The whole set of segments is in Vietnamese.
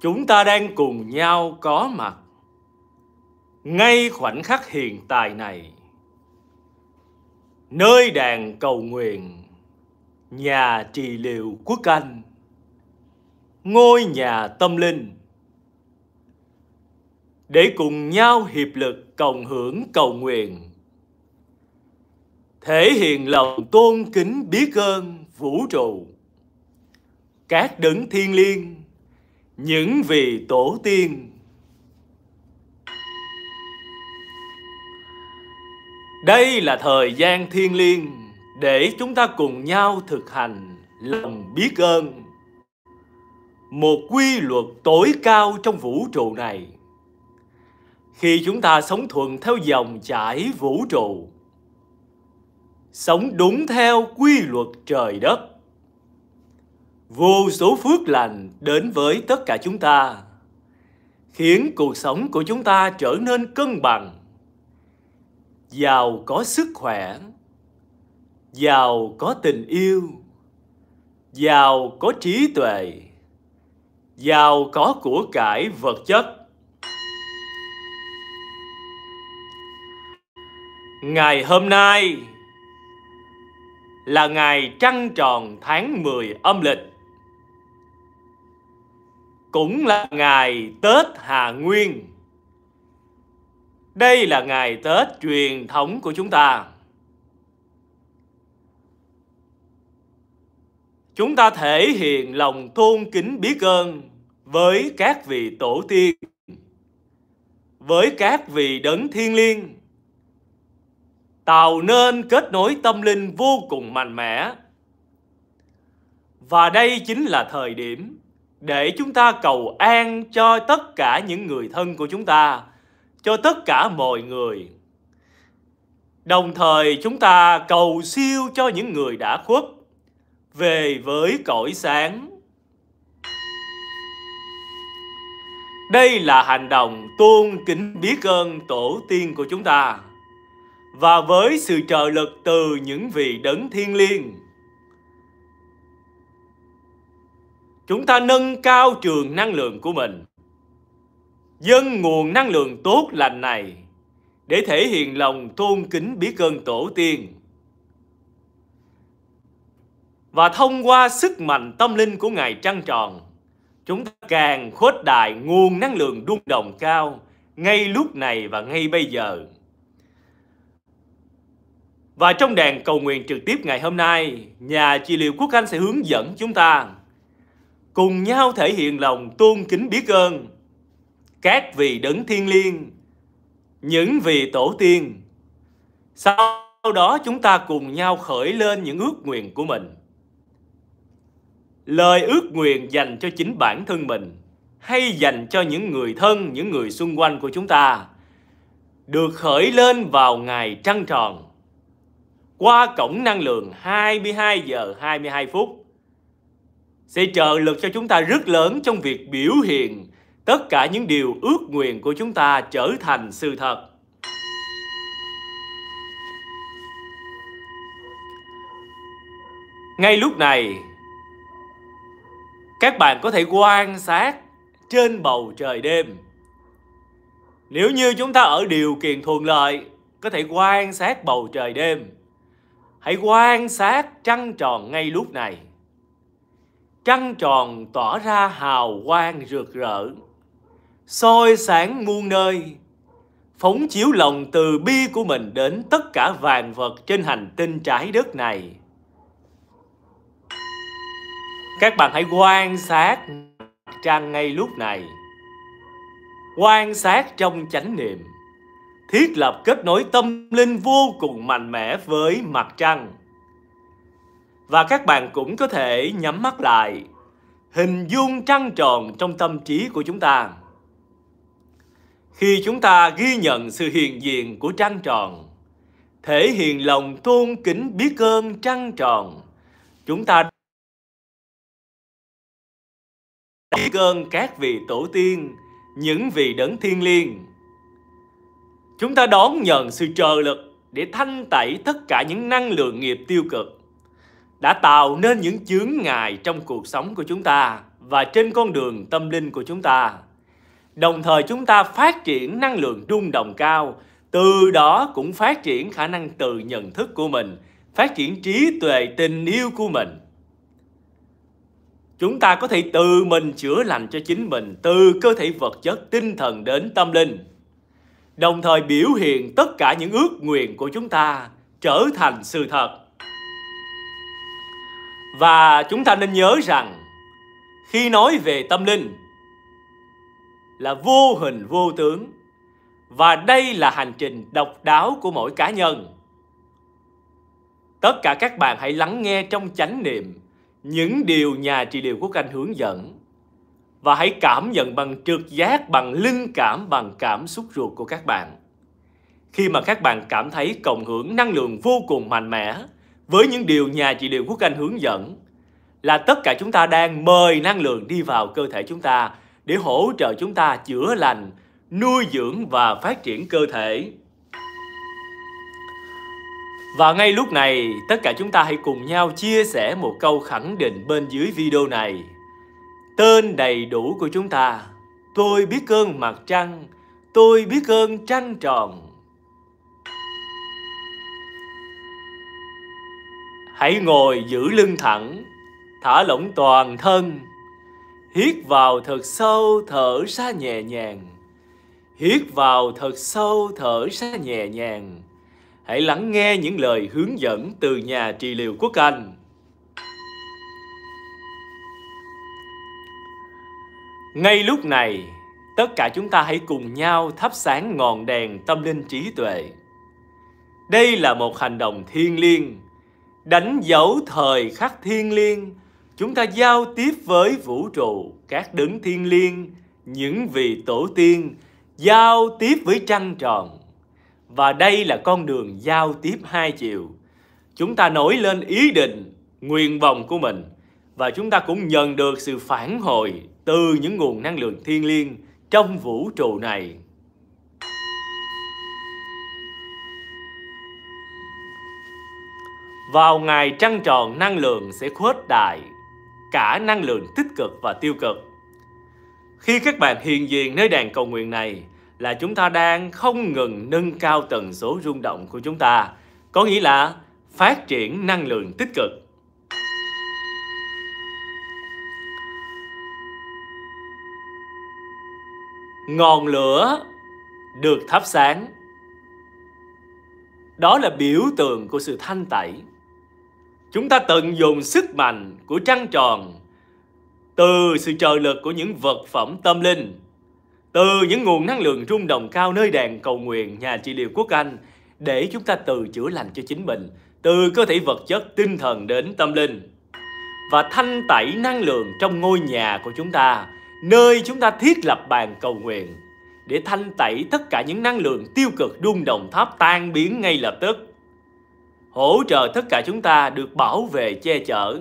chúng ta đang cùng nhau có mặt. Ngay khoảnh khắc hiện tại này, nơi đàn cầu nguyện, nhà trì liệu quốc anh, ngôi nhà tâm linh, để cùng nhau hiệp lực cộng hưởng cầu nguyện, thể hiện lòng tôn kính biết ơn vũ trụ, các đấng thiên liêng những vị tổ tiên. Đây là thời gian thiêng liêng để chúng ta cùng nhau thực hành lòng biết ơn. Một quy luật tối cao trong vũ trụ này. Khi chúng ta sống thuận theo dòng chảy vũ trụ, sống đúng theo quy luật trời đất vô số phước lành đến với tất cả chúng ta. Khiến cuộc sống của chúng ta trở nên cân bằng. Giàu có sức khỏe. Giàu có tình yêu. Giàu có trí tuệ. Giàu có của cải vật chất. Ngày hôm nay là ngày trăng tròn tháng 10 âm lịch cũng là ngày Tết Hà Nguyên. Đây là ngày Tết truyền thống của chúng ta. Chúng ta thể hiện lòng tôn kính biết ơn với các vị tổ tiên, với các vị đấng thiên liêng, tạo nên kết nối tâm linh vô cùng mạnh mẽ. Và đây chính là thời điểm để chúng ta cầu an cho tất cả những người thân của chúng ta, cho tất cả mọi người. Đồng thời chúng ta cầu siêu cho những người đã khuất về với cõi sáng. Đây là hành động tôn kính biết ơn tổ tiên của chúng ta. Và với sự trợ lực từ những vị đấng thiên liêng chúng ta nâng cao trường năng lượng của mình. Dâng nguồn năng lượng tốt lành này để thể hiện lòng tôn kính biết ơn tổ tiên. Và thông qua sức mạnh tâm linh của ngài trăng tròn, chúng ta càng khuếch đại nguồn năng lượng rung đồng cao ngay lúc này và ngay bây giờ. Và trong đàn cầu nguyện trực tiếp ngày hôm nay, nhà trị liệu quốc anh sẽ hướng dẫn chúng ta cùng nhau thể hiện lòng tôn kính biết ơn các vị đấng thiên liêng, những vị tổ tiên. Sau đó chúng ta cùng nhau khởi lên những ước nguyện của mình. Lời ước nguyện dành cho chính bản thân mình hay dành cho những người thân, những người xung quanh của chúng ta được khởi lên vào ngày trăng tròn qua cổng năng lượng 22 giờ 22 phút sẽ trợ lực cho chúng ta rất lớn trong việc biểu hiện tất cả những điều ước nguyện của chúng ta trở thành sự thật. Ngay lúc này, các bạn có thể quan sát trên bầu trời đêm. Nếu như chúng ta ở điều kiện thuận lợi, có thể quan sát bầu trời đêm. Hãy quan sát trăng tròn ngay lúc này trăng tròn tỏ ra hào quang rực rỡ. Soi sáng muôn nơi, phóng chiếu lòng từ bi của mình đến tất cả vạn vật trên hành tinh trái đất này. Các bạn hãy quan sát trăng ngay lúc này. Quan sát trong chánh niệm, thiết lập kết nối tâm linh vô cùng mạnh mẽ với mặt trăng và các bạn cũng có thể nhắm mắt lại, hình dung trăng tròn trong tâm trí của chúng ta. Khi chúng ta ghi nhận sự hiện diện của trăng tròn, thể hiện lòng tôn kính biết ơn trăng tròn, chúng ta biết ơn các vị tổ tiên, những vị đấng thiên liêng. Chúng ta đón nhận sự trợ lực để thanh tẩy tất cả những năng lượng nghiệp tiêu cực đã tạo nên những chướng ngại trong cuộc sống của chúng ta và trên con đường tâm linh của chúng ta. Đồng thời chúng ta phát triển năng lượng rung động cao, từ đó cũng phát triển khả năng từ nhận thức của mình, phát triển trí tuệ tình yêu của mình. Chúng ta có thể từ mình chữa lành cho chính mình, từ cơ thể vật chất, tinh thần đến tâm linh. Đồng thời biểu hiện tất cả những ước nguyện của chúng ta trở thành sự thật. Và chúng ta nên nhớ rằng khi nói về tâm linh là vô hình vô tướng và đây là hành trình độc đáo của mỗi cá nhân. Tất cả các bạn hãy lắng nghe trong chánh niệm những điều nhà trị liệu của anh hướng dẫn và hãy cảm nhận bằng trực giác, bằng linh cảm, bằng cảm xúc ruột của các bạn. Khi mà các bạn cảm thấy cộng hưởng năng lượng vô cùng mạnh mẽ với những điều nhà trị liệu quốc anh hướng dẫn là tất cả chúng ta đang mời năng lượng đi vào cơ thể chúng ta để hỗ trợ chúng ta chữa lành, nuôi dưỡng và phát triển cơ thể. Và ngay lúc này, tất cả chúng ta hãy cùng nhau chia sẻ một câu khẳng định bên dưới video này. Tên đầy đủ của chúng ta, tôi biết ơn mặt trăng, tôi biết ơn trăng tròn. Hãy ngồi giữ lưng thẳng, thả lỏng toàn thân. Hít vào thật sâu, thở ra nhẹ nhàng. Hít vào thật sâu, thở ra nhẹ nhàng. Hãy lắng nghe những lời hướng dẫn từ nhà trị liệu quốc Anh. Ngay lúc này, tất cả chúng ta hãy cùng nhau thắp sáng ngọn đèn tâm linh trí tuệ. Đây là một hành động thiêng liêng, đánh dấu thời khắc thiêng liêng chúng ta giao tiếp với vũ trụ, các đấng thiên liêng, những vị tổ tiên, giao tiếp với trăng tròn. Và đây là con đường giao tiếp hai chiều. Chúng ta nổi lên ý định, nguyện vọng của mình và chúng ta cũng nhận được sự phản hồi từ những nguồn năng lượng thiên liêng trong vũ trụ này. Vào ngày trăng tròn năng lượng sẽ khuếch đại cả năng lượng tích cực và tiêu cực. Khi các bạn hiện diện nơi đàn cầu nguyện này là chúng ta đang không ngừng nâng cao tần số rung động của chúng ta, có nghĩa là phát triển năng lượng tích cực. Ngọn lửa được thắp sáng. Đó là biểu tượng của sự thanh tẩy Chúng ta tận dụng sức mạnh của trăng tròn từ sự trợ lực của những vật phẩm tâm linh, từ những nguồn năng lượng rung động cao nơi đèn cầu nguyện nhà trị liệu quốc Anh để chúng ta từ chữa lành cho chính mình, từ cơ thể vật chất, tinh thần đến tâm linh và thanh tẩy năng lượng trong ngôi nhà của chúng ta, nơi chúng ta thiết lập bàn cầu nguyện để thanh tẩy tất cả những năng lượng tiêu cực rung động thấp tan biến ngay lập tức hỗ trợ tất cả chúng ta được bảo vệ che chở.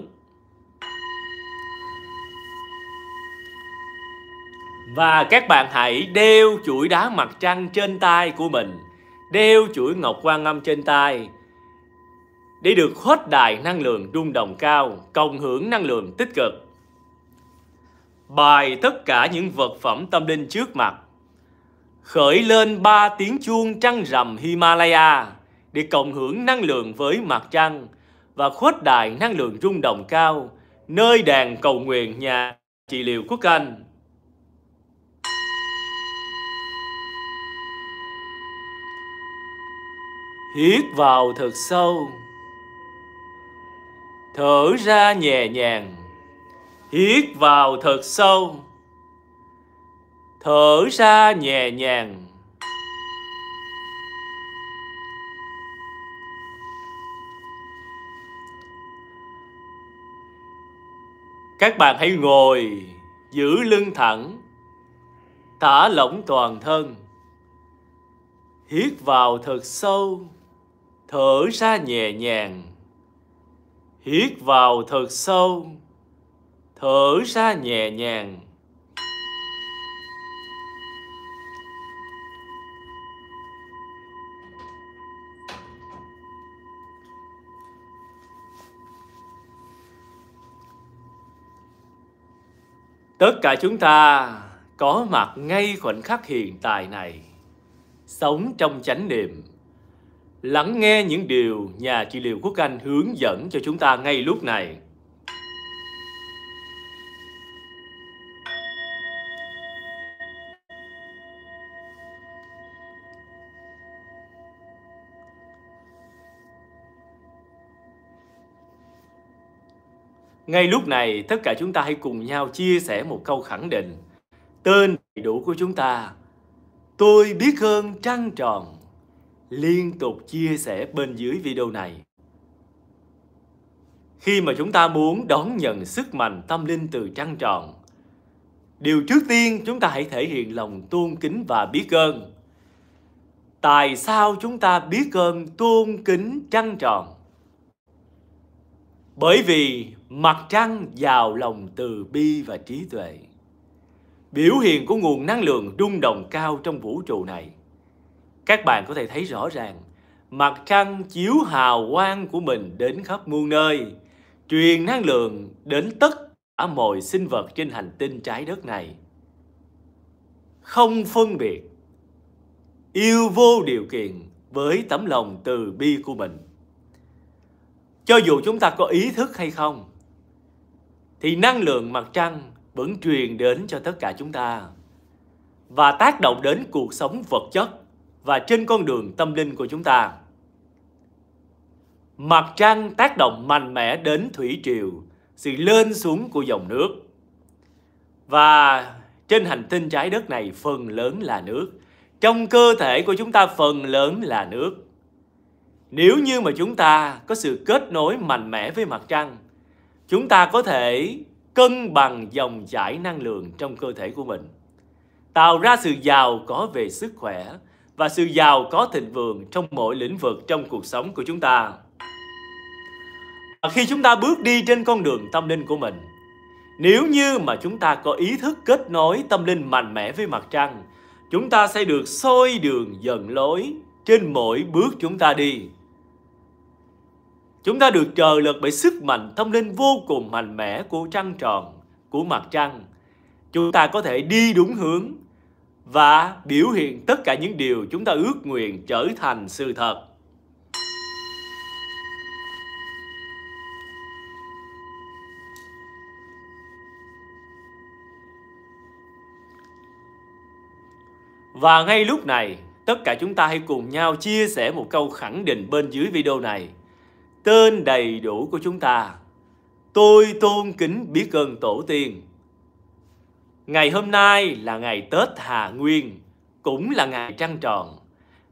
Và các bạn hãy đeo chuỗi đá mặt trăng trên tay của mình, đeo chuỗi ngọc quan âm trên tay để được khuếch đại năng lượng rung động cao, cộng hưởng năng lượng tích cực. Bài tất cả những vật phẩm tâm linh trước mặt khởi lên ba tiếng chuông trăng rằm Himalaya để cộng hưởng năng lượng với mặt trăng và khuếch đại năng lượng rung động cao, nơi đàn cầu nguyện nhà trị liệu quốc Anh. Hít vào thật sâu. Thở ra nhẹ nhàng. Hít vào thật sâu. Thở ra nhẹ nhàng. Các bạn hãy ngồi, giữ lưng thẳng, thả lỏng toàn thân. Hít vào thật sâu, thở ra nhẹ nhàng. Hít vào thật sâu, thở ra nhẹ nhàng. Tất cả chúng ta có mặt ngay khoảnh khắc hiện tại này. Sống trong chánh niệm. Lắng nghe những điều nhà trị liệu quốc anh hướng dẫn cho chúng ta ngay lúc này. Ngay lúc này, tất cả chúng ta hãy cùng nhau chia sẻ một câu khẳng định. Tên đầy đủ của chúng ta. Tôi biết hơn trăng tròn. Liên tục chia sẻ bên dưới video này. Khi mà chúng ta muốn đón nhận sức mạnh tâm linh từ trăng tròn, điều trước tiên chúng ta hãy thể hiện lòng tôn kính và biết ơn. Tại sao chúng ta biết ơn tôn kính trăng tròn? Bởi vì mặt trăng giàu lòng từ bi và trí tuệ. Biểu hiện của nguồn năng lượng rung động cao trong vũ trụ này. Các bạn có thể thấy rõ ràng, mặt trăng chiếu hào quang của mình đến khắp muôn nơi, truyền năng lượng đến tất cả mọi sinh vật trên hành tinh trái đất này. Không phân biệt, yêu vô điều kiện với tấm lòng từ bi của mình. Cho dù chúng ta có ý thức hay không, thì năng lượng mặt trăng vẫn truyền đến cho tất cả chúng ta và tác động đến cuộc sống vật chất và trên con đường tâm linh của chúng ta. Mặt trăng tác động mạnh mẽ đến thủy triều, sự lên xuống của dòng nước. Và trên hành tinh trái đất này phần lớn là nước. Trong cơ thể của chúng ta phần lớn là nước. Nếu như mà chúng ta có sự kết nối mạnh mẽ với mặt trăng chúng ta có thể cân bằng dòng chảy năng lượng trong cơ thể của mình, tạo ra sự giàu có về sức khỏe và sự giàu có thịnh vượng trong mọi lĩnh vực trong cuộc sống của chúng ta. Khi chúng ta bước đi trên con đường tâm linh của mình, nếu như mà chúng ta có ý thức kết nối tâm linh mạnh mẽ với mặt trăng, chúng ta sẽ được soi đường dần lối trên mỗi bước chúng ta đi. Chúng ta được trợ lực bởi sức mạnh tâm linh vô cùng mạnh mẽ của trăng tròn, của mặt trăng. Chúng ta có thể đi đúng hướng và biểu hiện tất cả những điều chúng ta ước nguyện trở thành sự thật. Và ngay lúc này, tất cả chúng ta hãy cùng nhau chia sẻ một câu khẳng định bên dưới video này tên đầy đủ của chúng ta. Tôi tôn kính biết ơn tổ tiên. Ngày hôm nay là ngày Tết Hà Nguyên, cũng là ngày trăng tròn.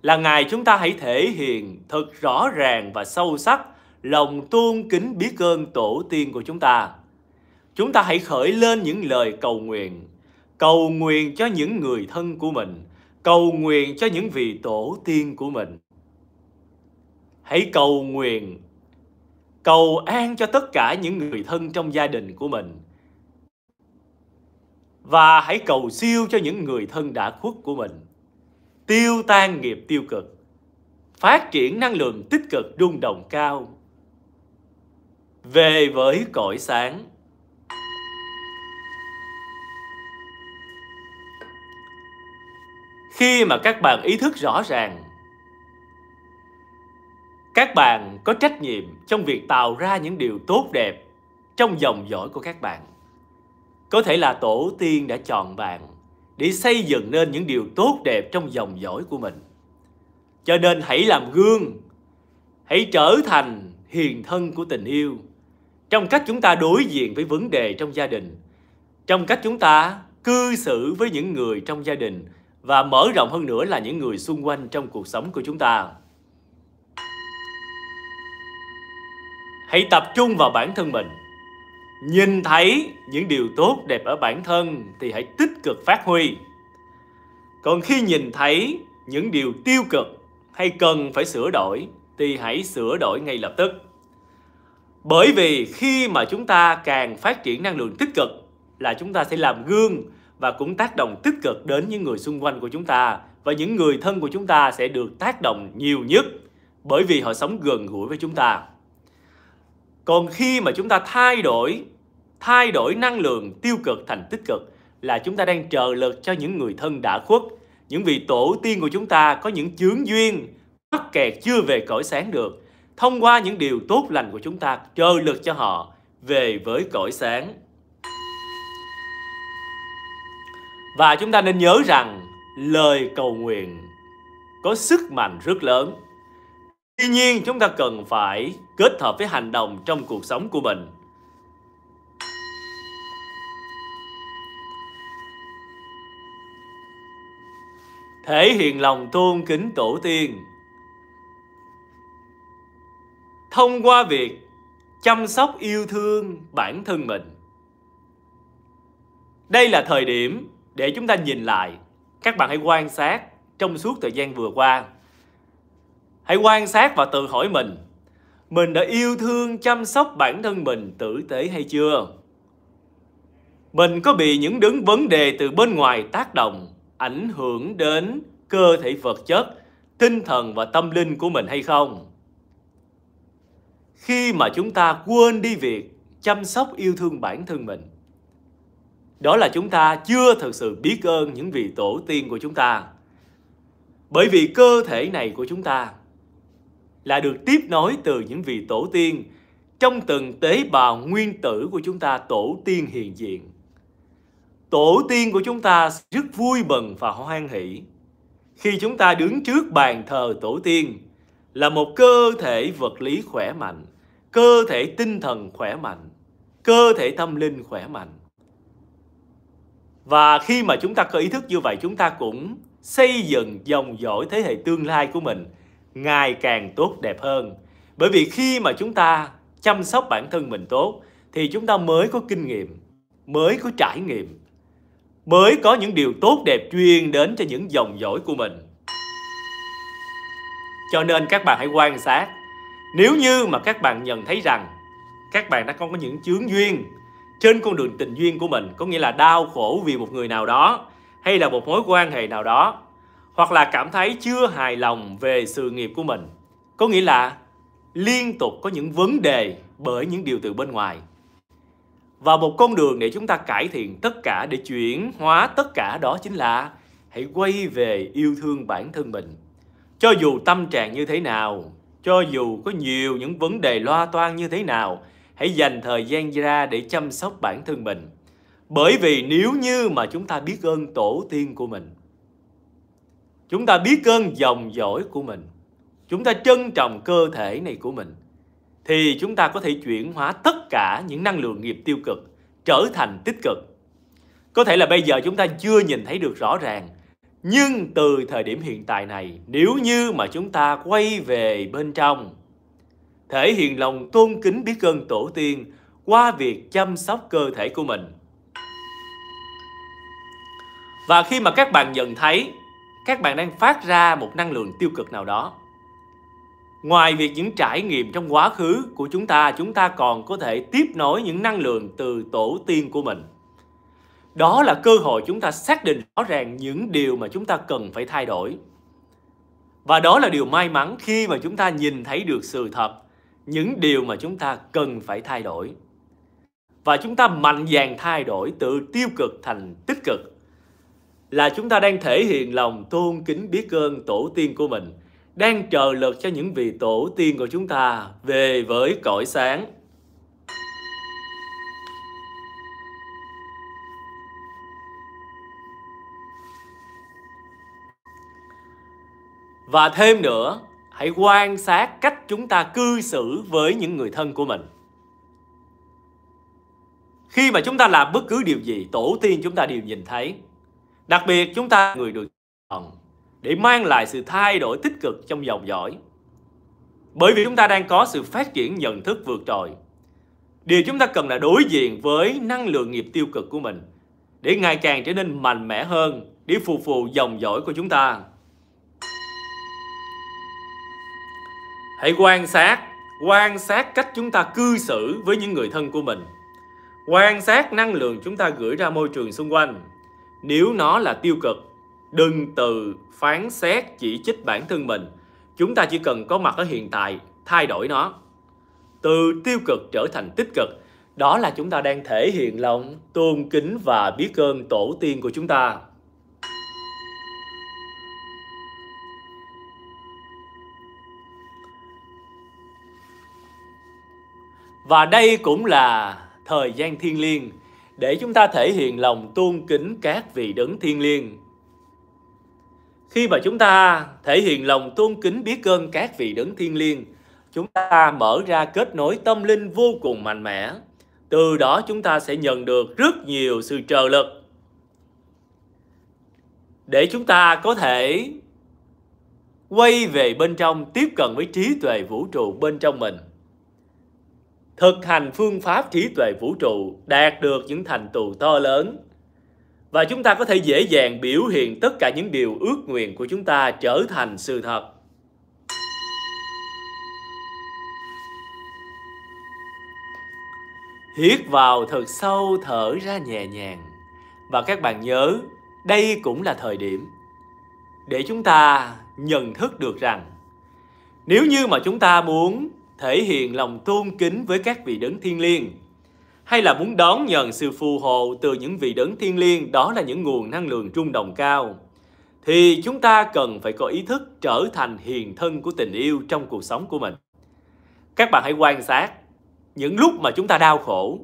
Là ngày chúng ta hãy thể hiện thật rõ ràng và sâu sắc lòng tôn kính biết ơn tổ tiên của chúng ta. Chúng ta hãy khởi lên những lời cầu nguyện, cầu nguyện cho những người thân của mình, cầu nguyện cho những vị tổ tiên của mình. Hãy cầu nguyện cầu an cho tất cả những người thân trong gia đình của mình. Và hãy cầu siêu cho những người thân đã khuất của mình. Tiêu tan nghiệp tiêu cực. Phát triển năng lượng tích cực rung động cao. Về với cõi sáng. Khi mà các bạn ý thức rõ ràng các bạn có trách nhiệm trong việc tạo ra những điều tốt đẹp trong dòng dõi của các bạn. Có thể là tổ tiên đã chọn bạn để xây dựng nên những điều tốt đẹp trong dòng dõi của mình. Cho nên hãy làm gương, hãy trở thành hiền thân của tình yêu trong cách chúng ta đối diện với vấn đề trong gia đình, trong cách chúng ta cư xử với những người trong gia đình và mở rộng hơn nữa là những người xung quanh trong cuộc sống của chúng ta. Hãy tập trung vào bản thân mình. Nhìn thấy những điều tốt đẹp ở bản thân thì hãy tích cực phát huy. Còn khi nhìn thấy những điều tiêu cực hay cần phải sửa đổi thì hãy sửa đổi ngay lập tức. Bởi vì khi mà chúng ta càng phát triển năng lượng tích cực là chúng ta sẽ làm gương và cũng tác động tích cực đến những người xung quanh của chúng ta và những người thân của chúng ta sẽ được tác động nhiều nhất bởi vì họ sống gần gũi với chúng ta còn khi mà chúng ta thay đổi thay đổi năng lượng tiêu cực thành tích cực là chúng ta đang trợ lực cho những người thân đã khuất, những vị tổ tiên của chúng ta có những chướng duyên mắc kẹt chưa về cõi sáng được. Thông qua những điều tốt lành của chúng ta trợ lực cho họ về với cõi sáng. Và chúng ta nên nhớ rằng lời cầu nguyện có sức mạnh rất lớn. Tuy nhiên, chúng ta cần phải kết hợp với hành động trong cuộc sống của mình. Thể hiện lòng tôn kính tổ tiên thông qua việc chăm sóc yêu thương bản thân mình. Đây là thời điểm để chúng ta nhìn lại. Các bạn hãy quan sát trong suốt thời gian vừa qua. Hãy quan sát và tự hỏi mình, mình đã yêu thương chăm sóc bản thân mình tử tế hay chưa? Mình có bị những đứng vấn đề từ bên ngoài tác động, ảnh hưởng đến cơ thể vật chất, tinh thần và tâm linh của mình hay không? Khi mà chúng ta quên đi việc chăm sóc yêu thương bản thân mình, đó là chúng ta chưa thực sự biết ơn những vị tổ tiên của chúng ta. Bởi vì cơ thể này của chúng ta là được tiếp nối từ những vị tổ tiên trong từng tế bào nguyên tử của chúng ta tổ tiên hiện diện. Tổ tiên của chúng ta rất vui mừng và hoan hỷ khi chúng ta đứng trước bàn thờ tổ tiên là một cơ thể vật lý khỏe mạnh, cơ thể tinh thần khỏe mạnh, cơ thể tâm linh khỏe mạnh. Và khi mà chúng ta có ý thức như vậy, chúng ta cũng xây dựng dòng dõi thế hệ tương lai của mình ngày càng tốt đẹp hơn. Bởi vì khi mà chúng ta chăm sóc bản thân mình tốt thì chúng ta mới có kinh nghiệm, mới có trải nghiệm, mới có những điều tốt đẹp truyền đến cho những dòng dõi của mình. Cho nên các bạn hãy quan sát. Nếu như mà các bạn nhận thấy rằng các bạn đã không có những chướng duyên trên con đường tình duyên của mình, có nghĩa là đau khổ vì một người nào đó hay là một mối quan hệ nào đó hoặc là cảm thấy chưa hài lòng về sự nghiệp của mình. Có nghĩa là liên tục có những vấn đề bởi những điều từ bên ngoài. Và một con đường để chúng ta cải thiện tất cả, để chuyển hóa tất cả đó chính là hãy quay về yêu thương bản thân mình. Cho dù tâm trạng như thế nào, cho dù có nhiều những vấn đề loa toan như thế nào, hãy dành thời gian ra để chăm sóc bản thân mình. Bởi vì nếu như mà chúng ta biết ơn tổ tiên của mình Chúng ta biết ơn dòng dõi của mình. Chúng ta trân trọng cơ thể này của mình. Thì chúng ta có thể chuyển hóa tất cả những năng lượng nghiệp tiêu cực Trở thành tích cực. Có thể là bây giờ chúng ta chưa nhìn thấy được rõ ràng, Nhưng từ thời điểm hiện tại này, Nếu như mà chúng ta quay về bên trong, Thể hiện lòng tôn kính biết ơn tổ tiên Qua việc chăm sóc cơ thể của mình. Và khi mà các bạn nhận thấy các bạn đang phát ra một năng lượng tiêu cực nào đó. Ngoài việc những trải nghiệm trong quá khứ của chúng ta, chúng ta còn có thể tiếp nối những năng lượng từ tổ tiên của mình. Đó là cơ hội chúng ta xác định rõ ràng những điều mà chúng ta cần phải thay đổi. Và đó là điều may mắn khi mà chúng ta nhìn thấy được sự thật, những điều mà chúng ta cần phải thay đổi. Và chúng ta mạnh dạn thay đổi từ tiêu cực thành tích cực là chúng ta đang thể hiện lòng tôn kính biết ơn tổ tiên của mình, đang chờ lực cho những vị tổ tiên của chúng ta về với cõi sáng. Và thêm nữa, hãy quan sát cách chúng ta cư xử với những người thân của mình. Khi mà chúng ta làm bất cứ điều gì, tổ tiên chúng ta đều nhìn thấy. Đặc biệt chúng ta người được chọn để mang lại sự thay đổi tích cực trong dòng dõi. Bởi vì chúng ta đang có sự phát triển nhận thức vượt trội. Điều chúng ta cần là đối diện với năng lượng nghiệp tiêu cực của mình để ngày càng trở nên mạnh mẽ hơn để phù phù dòng dõi của chúng ta. Hãy quan sát, quan sát cách chúng ta cư xử với những người thân của mình. Quan sát năng lượng chúng ta gửi ra môi trường xung quanh nếu nó là tiêu cực, đừng từ phán xét chỉ trích bản thân mình. Chúng ta chỉ cần có mặt ở hiện tại, thay đổi nó. Từ tiêu cực trở thành tích cực, đó là chúng ta đang thể hiện lòng tôn kính và biết ơn tổ tiên của chúng ta. Và đây cũng là thời gian thiên liêng để chúng ta thể hiện lòng tôn kính các vị đấng thiên liêng. Khi mà chúng ta thể hiện lòng tôn kính biết ơn các vị đấng thiên liêng, chúng ta mở ra kết nối tâm linh vô cùng mạnh mẽ. Từ đó chúng ta sẽ nhận được rất nhiều sự trợ lực. Để chúng ta có thể quay về bên trong, tiếp cận với trí tuệ vũ trụ bên trong mình thực hành phương pháp trí tuệ vũ trụ đạt được những thành tựu to lớn. Và chúng ta có thể dễ dàng biểu hiện tất cả những điều ước nguyện của chúng ta trở thành sự thật. Hít vào thật sâu, thở ra nhẹ nhàng. Và các bạn nhớ, đây cũng là thời điểm để chúng ta nhận thức được rằng nếu như mà chúng ta muốn thể hiện lòng tôn kính với các vị đấng thiên liêng, hay là muốn đón nhận sự phù hộ từ những vị đấng thiên liêng, đó là những nguồn năng lượng trung đồng cao, thì chúng ta cần phải có ý thức trở thành hiền thân của tình yêu trong cuộc sống của mình. Các bạn hãy quan sát những lúc mà chúng ta đau khổ,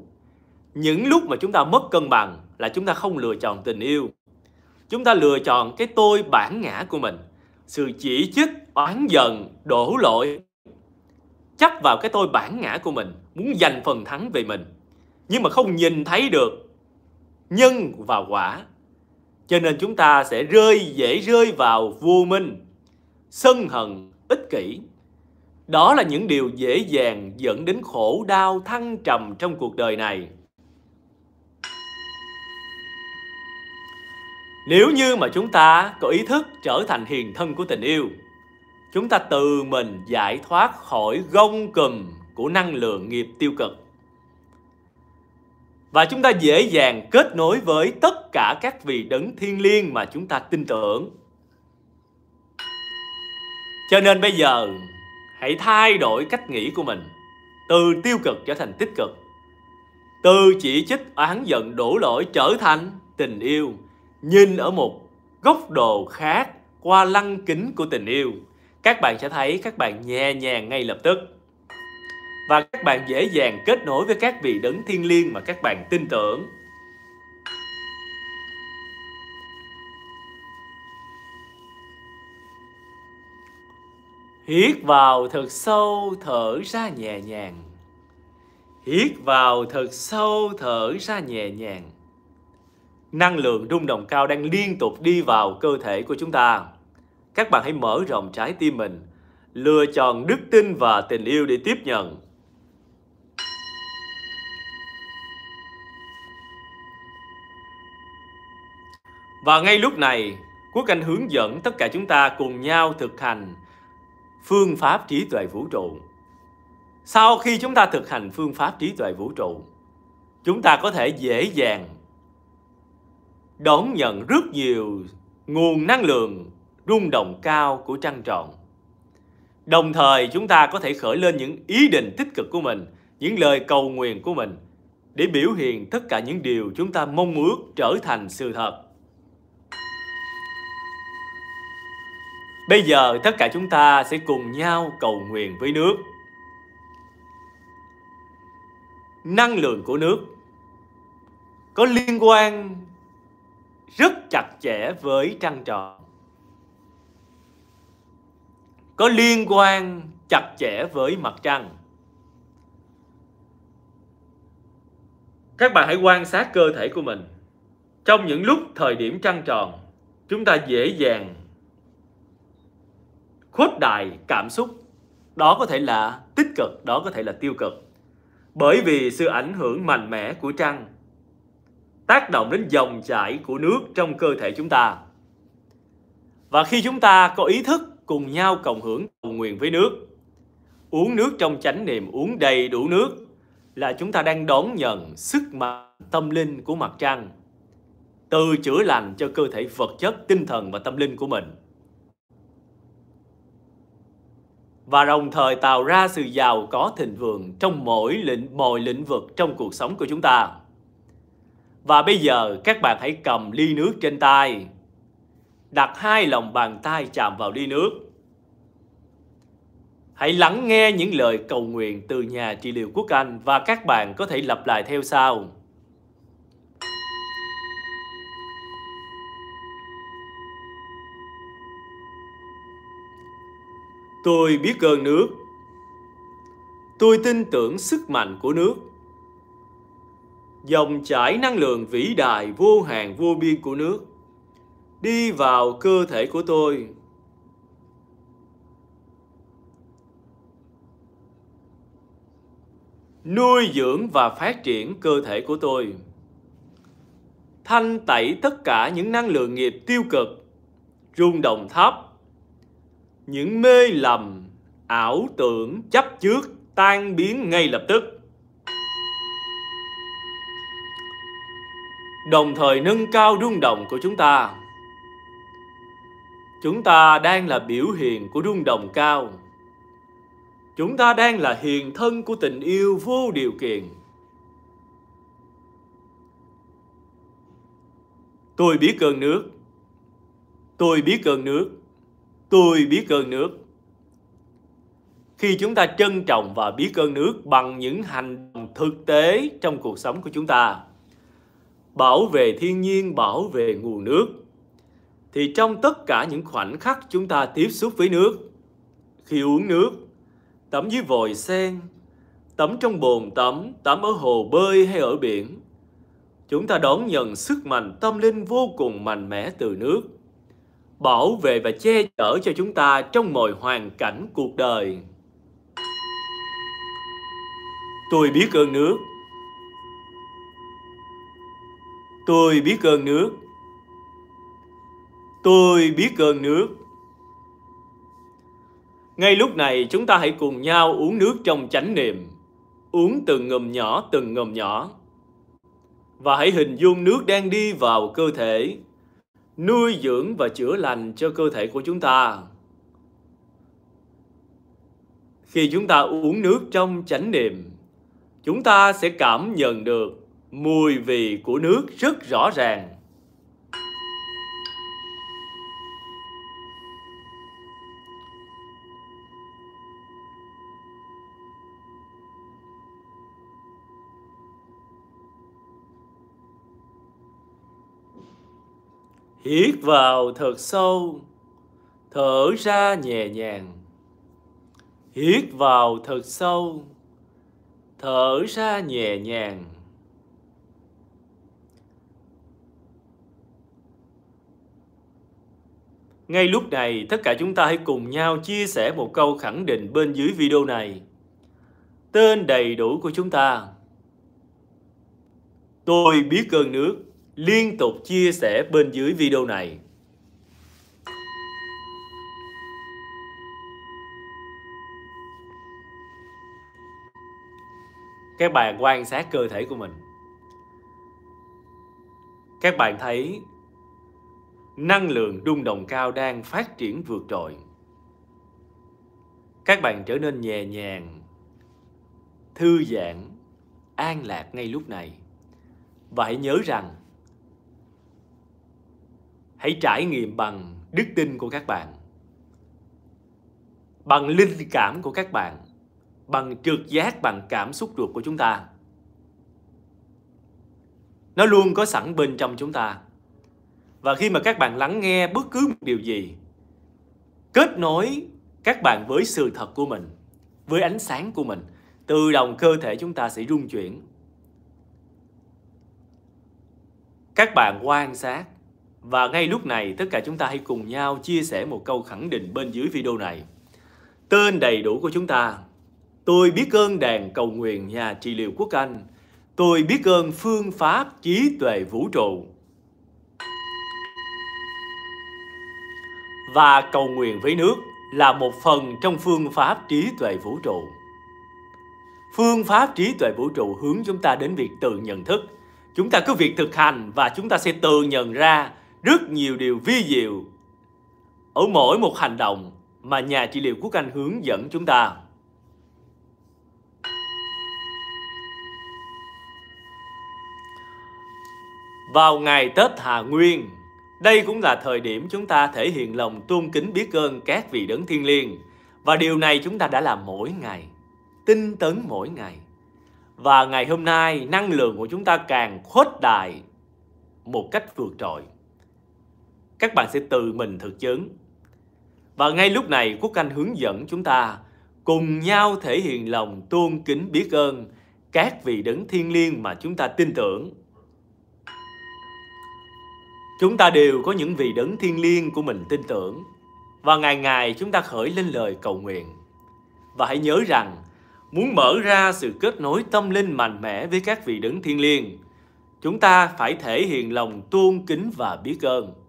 những lúc mà chúng ta mất cân bằng là chúng ta không lựa chọn tình yêu. Chúng ta lựa chọn cái tôi bản ngã của mình, sự chỉ trích, oán giận, đổ lỗi chấp vào cái tôi bản ngã của mình, muốn giành phần thắng về mình. Nhưng mà không nhìn thấy được nhân và quả. Cho nên chúng ta sẽ rơi, dễ rơi vào vô minh, sân hận, ích kỷ. Đó là những điều dễ dàng dẫn đến khổ đau thăng trầm trong cuộc đời này. Nếu như mà chúng ta có ý thức trở thành hiền thân của tình yêu chúng ta tự mình giải thoát khỏi gông cùm của năng lượng nghiệp tiêu cực. Và chúng ta dễ dàng kết nối với tất cả các vị đấng thiên liêng mà chúng ta tin tưởng. Cho nên bây giờ, hãy thay đổi cách nghĩ của mình, từ tiêu cực trở thành tích cực. Từ chỉ trích, oán giận, đổ lỗi trở thành tình yêu, nhìn ở một góc độ khác qua lăng kính của tình yêu các bạn sẽ thấy các bạn nhẹ nhàng ngay lập tức. Và các bạn dễ dàng kết nối với các vị đấng thiên liêng mà các bạn tin tưởng. Hít vào thật sâu, thở ra nhẹ nhàng. Hít vào thật sâu, thở ra nhẹ nhàng. Năng lượng rung động cao đang liên tục đi vào cơ thể của chúng ta các bạn hãy mở rộng trái tim mình, lựa chọn đức tin và tình yêu để tiếp nhận. Và ngay lúc này, quốc anh hướng dẫn tất cả chúng ta cùng nhau thực hành phương pháp trí tuệ vũ trụ. Sau khi chúng ta thực hành phương pháp trí tuệ vũ trụ, chúng ta có thể dễ dàng đón nhận rất nhiều nguồn năng lượng rung động cao của trăng tròn. Đồng thời chúng ta có thể khởi lên những ý định tích cực của mình, những lời cầu nguyện của mình để biểu hiện tất cả những điều chúng ta mong ước trở thành sự thật. Bây giờ tất cả chúng ta sẽ cùng nhau cầu nguyện với nước. Năng lượng của nước có liên quan rất chặt chẽ với trăng tròn có liên quan chặt chẽ với mặt trăng. Các bạn hãy quan sát cơ thể của mình. Trong những lúc thời điểm trăng tròn, chúng ta dễ dàng khuếch đại cảm xúc. Đó có thể là tích cực, đó có thể là tiêu cực. Bởi vì sự ảnh hưởng mạnh mẽ của trăng tác động đến dòng chảy của nước trong cơ thể chúng ta. Và khi chúng ta có ý thức cùng nhau cộng hưởng cầu nguyện với nước. Uống nước trong chánh niệm, uống đầy đủ nước là chúng ta đang đón nhận sức mạnh tâm linh của mặt trăng từ chữa lành cho cơ thể vật chất, tinh thần và tâm linh của mình. và đồng thời tạo ra sự giàu có thịnh vượng trong mỗi lĩnh mọi lĩnh vực trong cuộc sống của chúng ta. Và bây giờ các bạn hãy cầm ly nước trên tay, đặt hai lòng bàn tay chạm vào ly nước. Hãy lắng nghe những lời cầu nguyện từ nhà trị liệu Quốc Anh và các bạn có thể lặp lại theo sau. Tôi biết ơn nước. Tôi tin tưởng sức mạnh của nước. Dòng chảy năng lượng vĩ đại, vô hạn, vô biên của nước đi vào cơ thể của tôi. Nuôi dưỡng và phát triển cơ thể của tôi. Thanh tẩy tất cả những năng lượng nghiệp tiêu cực, rung động thấp những mê lầm, ảo tưởng, chấp trước tan biến ngay lập tức. Đồng thời nâng cao rung động của chúng ta. Chúng ta đang là biểu hiện của rung đồng cao. Chúng ta đang là hiền thân của tình yêu vô điều kiện. Tôi biết cơn nước. Tôi biết cơn nước tôi biết cơn nước khi chúng ta trân trọng và biết ơn nước bằng những hành động thực tế trong cuộc sống của chúng ta, bảo vệ thiên nhiên, bảo vệ nguồn nước thì trong tất cả những khoảnh khắc chúng ta tiếp xúc với nước, khi uống nước, tắm dưới vòi sen, tắm trong bồn tắm tắm ở hồ bơi hay ở biển, chúng ta đón nhận sức mạnh tâm linh vô cùng mạnh mẽ từ nước, bảo vệ và che chở cho chúng ta trong mọi hoàn cảnh cuộc đời. Tôi biết ơn nước. Tôi biết ơn nước. Tôi biết ơn nước. Ngay lúc này chúng ta hãy cùng nhau uống nước trong chánh niệm. Uống từng ngầm nhỏ từng ngầm nhỏ. Và hãy hình dung nước đang đi vào cơ thể nuôi dưỡng và chữa lành cho cơ thể của chúng ta. Khi chúng ta uống nước trong chánh niệm, chúng ta sẽ cảm nhận được mùi vị của nước rất rõ ràng. Hít vào thật sâu, thở ra nhẹ nhàng. Hít vào thật sâu, thở ra nhẹ nhàng. Ngay lúc này, tất cả chúng ta hãy cùng nhau chia sẻ một câu khẳng định bên dưới video này. Tên đầy đủ của chúng ta. Tôi biết cơn nước liên tục chia sẻ bên dưới video này. Các bạn quan sát cơ thể của mình. Các bạn thấy năng lượng rung động cao đang phát triển vượt trội. Các bạn trở nên nhẹ nhàng, thư giãn, an lạc ngay lúc này. Và hãy nhớ rằng hãy trải nghiệm bằng đức tin của các bạn. Bằng linh cảm của các bạn. Bằng trực giác, bằng cảm xúc ruột của chúng ta. Nó luôn có sẵn bên trong chúng ta. Và khi mà các bạn lắng nghe bất cứ một điều gì, kết nối các bạn với sự thật của mình, với ánh sáng của mình tự động cơ thể chúng ta sẽ rung chuyển. Các bạn quan sát và ngay lúc này, tất cả chúng ta hãy cùng nhau chia sẻ một câu khẳng định bên dưới video này. Tên đầy đủ của chúng ta. Tôi biết ơn đàn cầu nguyện nhà trị liệu quốc Anh. Tôi biết ơn phương pháp trí tuệ vũ trụ. Và cầu nguyện với nước là một phần trong phương pháp trí tuệ vũ trụ. Phương pháp trí tuệ vũ trụ hướng chúng ta đến việc tự nhận thức. Chúng ta cứ việc thực hành và chúng ta sẽ tự nhận ra rất nhiều điều vi diệu ở mỗi một hành động mà nhà trị liệu Quốc Anh hướng dẫn chúng ta. Vào ngày Tết Hà Nguyên, đây cũng là thời điểm chúng ta thể hiện lòng tôn kính biết ơn các vị đấng thiên liêng và điều này chúng ta đã làm mỗi ngày, tinh tấn mỗi ngày. Và ngày hôm nay năng lượng của chúng ta càng khuếch đại một cách vượt trội. Các bạn sẽ tự mình thực chứng. Và ngay lúc này Quốc Anh hướng dẫn chúng ta cùng nhau thể hiện lòng tôn kính biết ơn các vị đấng thiên liêng mà chúng ta tin tưởng. Chúng ta đều có những vị đấng thiên liêng của mình tin tưởng và ngày ngày chúng ta khởi lên lời cầu nguyện. Và hãy nhớ rằng muốn mở ra sự kết nối tâm linh mạnh mẽ với các vị đấng thiên liêng, chúng ta phải thể hiện lòng tôn kính và biết ơn.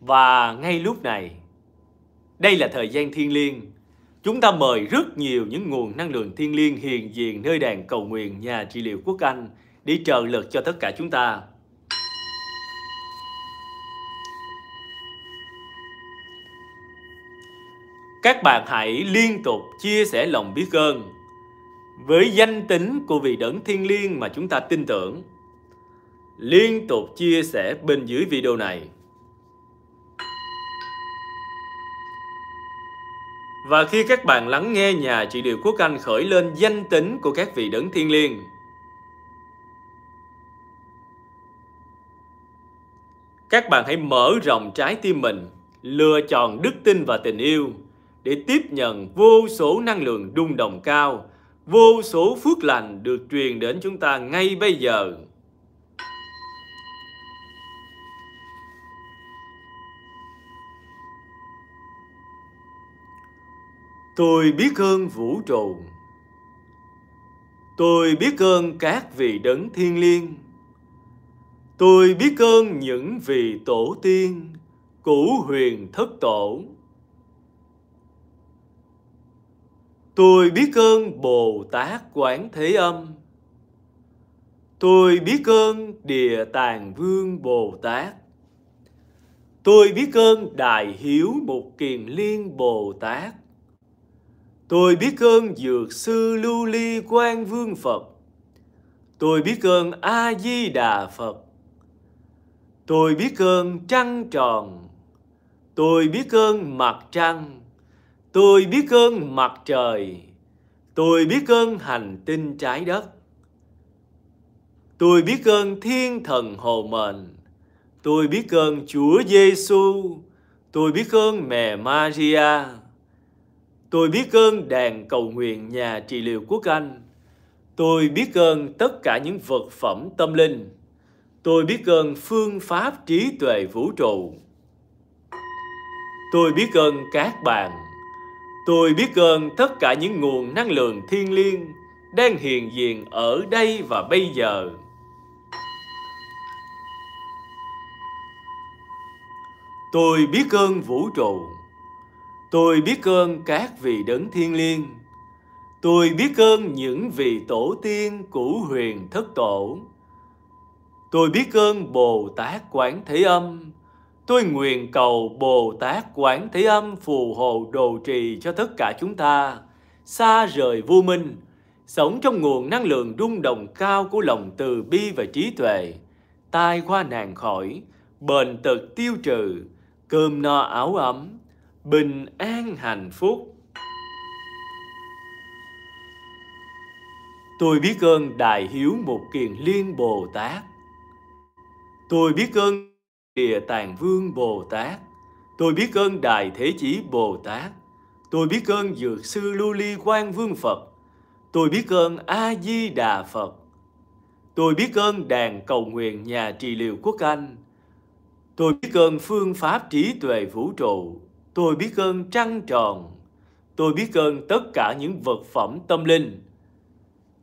Và ngay lúc này, đây là thời gian thiên liêng. Chúng ta mời rất nhiều những nguồn năng lượng thiên liêng hiền diện nơi đàn cầu nguyện nhà trị liệu quốc Anh đi trợ lực cho tất cả chúng ta. Các bạn hãy liên tục chia sẻ lòng biết ơn với danh tính của vị đấng thiên liêng mà chúng ta tin tưởng. Liên tục chia sẻ bên dưới video này. Và khi các bạn lắng nghe nhà trị liệu quốc Anh khởi lên danh tính của các vị đấng thiên liêng, các bạn hãy mở rộng trái tim mình, lựa chọn đức tin và tình yêu để tiếp nhận vô số năng lượng rung động cao, vô số phước lành được truyền đến chúng ta ngay bây giờ. Tôi biết ơn vũ trụ. Tôi biết ơn các vị đấng thiên liêng. Tôi biết ơn những vị tổ tiên, cửu huyền thất tổ. Tôi biết ơn Bồ Tát Quán Thế Âm. Tôi biết ơn Địa tàng Vương Bồ Tát. Tôi biết ơn Đại Hiếu Mục Kiền Liên Bồ Tát. Tôi biết ơn Dược Sư Lưu Ly Quan Vương Phật. Tôi biết ơn A Di Đà Phật. Tôi biết ơn trăng tròn. Tôi biết ơn mặt trăng. Tôi biết ơn mặt trời. Tôi biết ơn hành tinh trái đất. Tôi biết ơn thiên thần hồ mệnh. Tôi biết ơn Chúa Giêsu. Tôi biết ơn mẹ Maria. Tôi biết ơn đàn cầu nguyện nhà trị liệu quốc Anh. Tôi biết ơn tất cả những vật phẩm tâm linh. Tôi biết ơn phương pháp trí tuệ vũ trụ. Tôi biết ơn các bạn. Tôi biết ơn tất cả những nguồn năng lượng thiên liêng đang hiện diện ở đây và bây giờ. Tôi biết ơn vũ trụ. Tôi biết ơn các vị đấng thiên liêng. Tôi biết ơn những vị tổ tiên cũ huyền thất tổ. Tôi biết ơn Bồ Tát Quán Thế Âm. Tôi nguyện cầu Bồ Tát Quán Thế Âm phù hộ đồ trì cho tất cả chúng ta, xa rời vô minh, sống trong nguồn năng lượng rung động cao của lòng từ bi và trí tuệ, tai qua nạn khỏi, bền tật tiêu trừ, cơm no áo ấm, bình an hạnh phúc. Tôi biết ơn Đại Hiếu Một Kiền Liên Bồ Tát. Tôi biết ơn Địa Tạng Vương Bồ Tát. Tôi biết ơn Đại Thế Chí Bồ Tát. Tôi biết ơn Dược Sư Lưu Ly Quang Vương Phật. Tôi biết ơn A-di-đà Phật. Tôi biết ơn đàn cầu nguyện nhà trị liệu quốc Anh. Tôi biết ơn phương pháp trí tuệ vũ trụ Tôi biết ơn trăng tròn. Tôi biết ơn tất cả những vật phẩm tâm linh.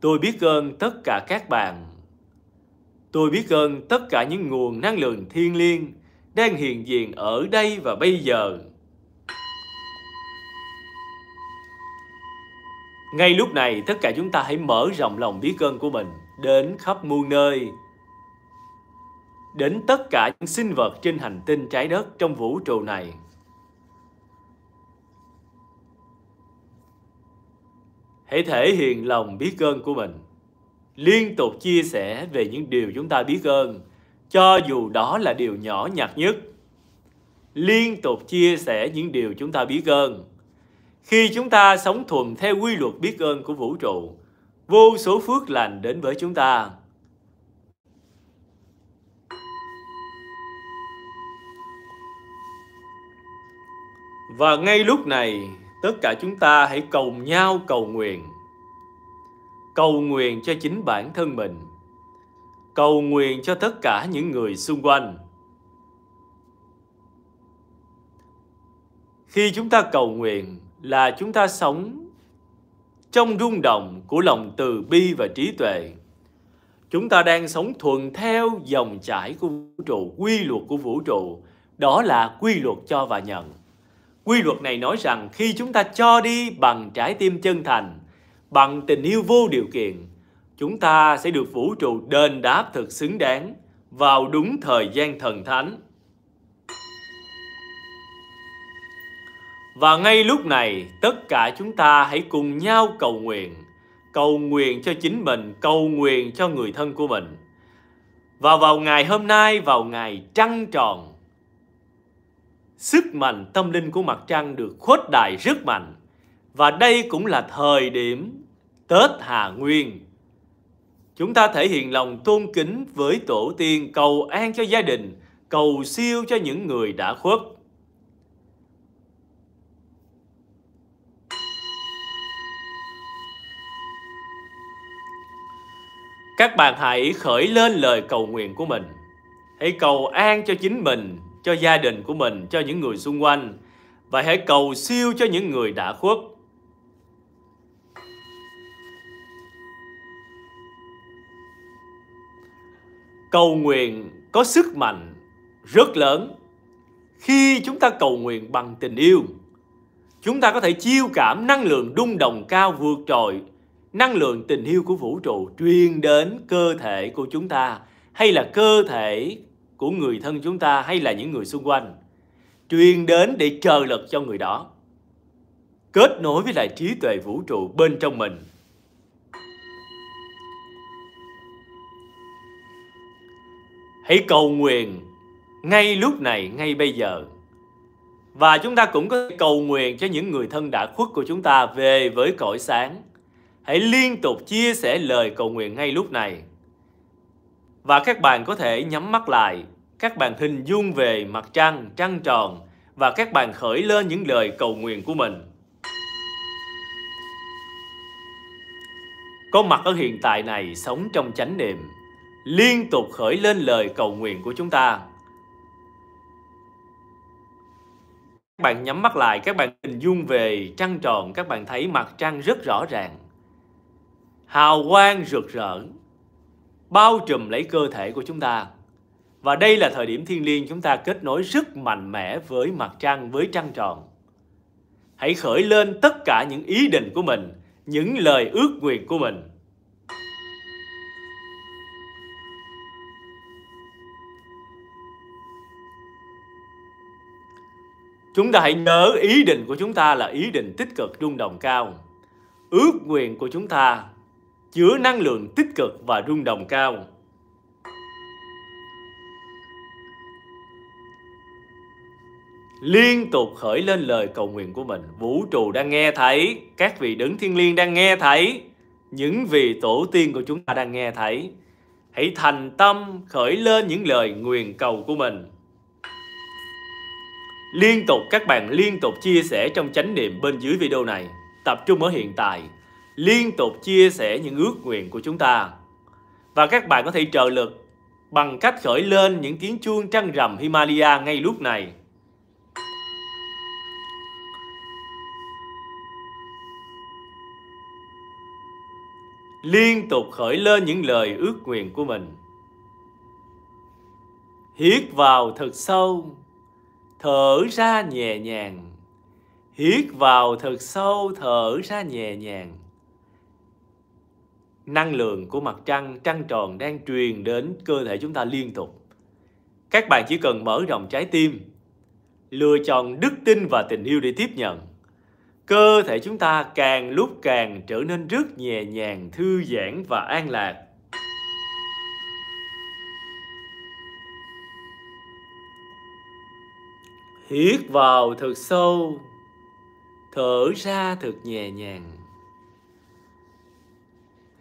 Tôi biết ơn tất cả các bạn. Tôi biết ơn tất cả những nguồn năng lượng thiên liêng đang hiện diện ở đây và bây giờ. Ngay lúc này, tất cả chúng ta hãy mở rộng lòng biết ơn của mình đến khắp muôn nơi. Đến tất cả những sinh vật trên hành tinh trái đất trong vũ trụ này. Hãy thể hiện lòng biết ơn của mình. Liên tục chia sẻ về những điều chúng ta biết ơn, cho dù đó là điều nhỏ nhặt nhất. Liên tục chia sẻ những điều chúng ta biết ơn. Khi chúng ta sống thuần theo quy luật biết ơn của vũ trụ, vô số phước lành đến với chúng ta. Và ngay lúc này tất cả chúng ta hãy cầu nhau cầu nguyện. Cầu nguyện cho chính bản thân mình. Cầu nguyện cho tất cả những người xung quanh. Khi chúng ta cầu nguyện là chúng ta sống trong rung động của lòng từ bi và trí tuệ. Chúng ta đang sống thuận theo dòng chảy của vũ trụ, quy luật của vũ trụ. Đó là quy luật cho và nhận quy luật này nói rằng khi chúng ta cho đi bằng trái tim chân thành bằng tình yêu vô điều kiện chúng ta sẽ được vũ trụ đền đáp thực xứng đáng vào đúng thời gian thần thánh Và ngay lúc này, tất cả chúng ta hãy cùng nhau cầu nguyện. Cầu nguyện cho chính mình, cầu nguyện cho người thân của mình. Và vào ngày hôm nay, vào ngày trăng tròn, sức mạnh tâm linh của mặt trăng được khuếch đại rất mạnh. Và đây cũng là thời điểm Tết Hà Nguyên. Chúng ta thể hiện lòng tôn kính với tổ tiên, cầu an cho gia đình, cầu siêu cho những người đã khuất. Các bạn hãy khởi lên lời cầu nguyện của mình. Hãy cầu an cho chính mình, cho gia đình của mình, cho những người xung quanh và hãy cầu siêu cho những người đã khuất. Cầu nguyện có sức mạnh rất lớn. Khi chúng ta cầu nguyện bằng tình yêu, chúng ta có thể chiêu cảm năng lượng đung đồng cao vượt trội năng lượng tình yêu của vũ trụ truyền đến cơ thể của chúng ta hay là cơ thể của người thân chúng ta hay là những người xung quanh, truyền đến để chờ lực cho người đó, kết nối với lại trí tuệ vũ trụ bên trong mình. Hãy cầu nguyện ngay lúc này, ngay bây giờ. Và chúng ta cũng có cầu nguyện cho những người thân đã khuất của chúng ta về với cõi sáng. Hãy liên tục chia sẻ lời cầu nguyện ngay lúc này. Và các bạn có thể nhắm mắt lại, các bạn hình dung về mặt trăng, trăng tròn. Và các bạn khởi lên những lời cầu nguyện của mình. Có mặt ở hiện tại này sống trong chánh niệm, liên tục khởi lên lời cầu nguyện của chúng ta. Các bạn nhắm mắt lại, các bạn hình dung về trăng tròn, các bạn thấy mặt trăng rất rõ ràng. Hào quang rực rỡ bao trùm lấy cơ thể của chúng ta. Và đây là thời điểm thiên liêng chúng ta kết nối rất mạnh mẽ với mặt trăng, với trăng tròn. Hãy khởi lên tất cả những ý định của mình, những lời ước nguyện của mình. Chúng ta hãy nhớ ý định của chúng ta là ý định tích cực rung động cao. Ước nguyện của chúng ta chứa năng lượng tích cực và rung động cao. Liên tục khởi lên lời cầu nguyện của mình. Vũ trụ đang nghe thấy, các vị đấng thiên liêng đang nghe thấy, những vị tổ tiên của chúng ta đang nghe thấy. Hãy thành tâm khởi lên những lời nguyện cầu của mình. Liên tục các bạn liên tục chia sẻ trong chánh niệm bên dưới video này. Tập trung ở hiện tại liên tục chia sẻ những ước nguyện của chúng ta. Và các bạn có thể trợ lực bằng cách khởi lên những tiếng chuông trăng rằm Himalaya ngay lúc này. Liên tục khởi lên những lời ước nguyện của mình. Hít vào thật sâu, thở ra nhẹ nhàng. Hít vào thật sâu, thở ra nhẹ nhàng năng lượng của mặt trăng, trăng tròn đang truyền đến cơ thể chúng ta liên tục. Các bạn chỉ cần mở rộng trái tim, lựa chọn đức tin và tình yêu để tiếp nhận. cơ thể chúng ta càng lúc càng trở nên rất nhẹ nhàng, thư giãn và an lạc. Hít vào thật sâu, thở ra thật nhẹ nhàng.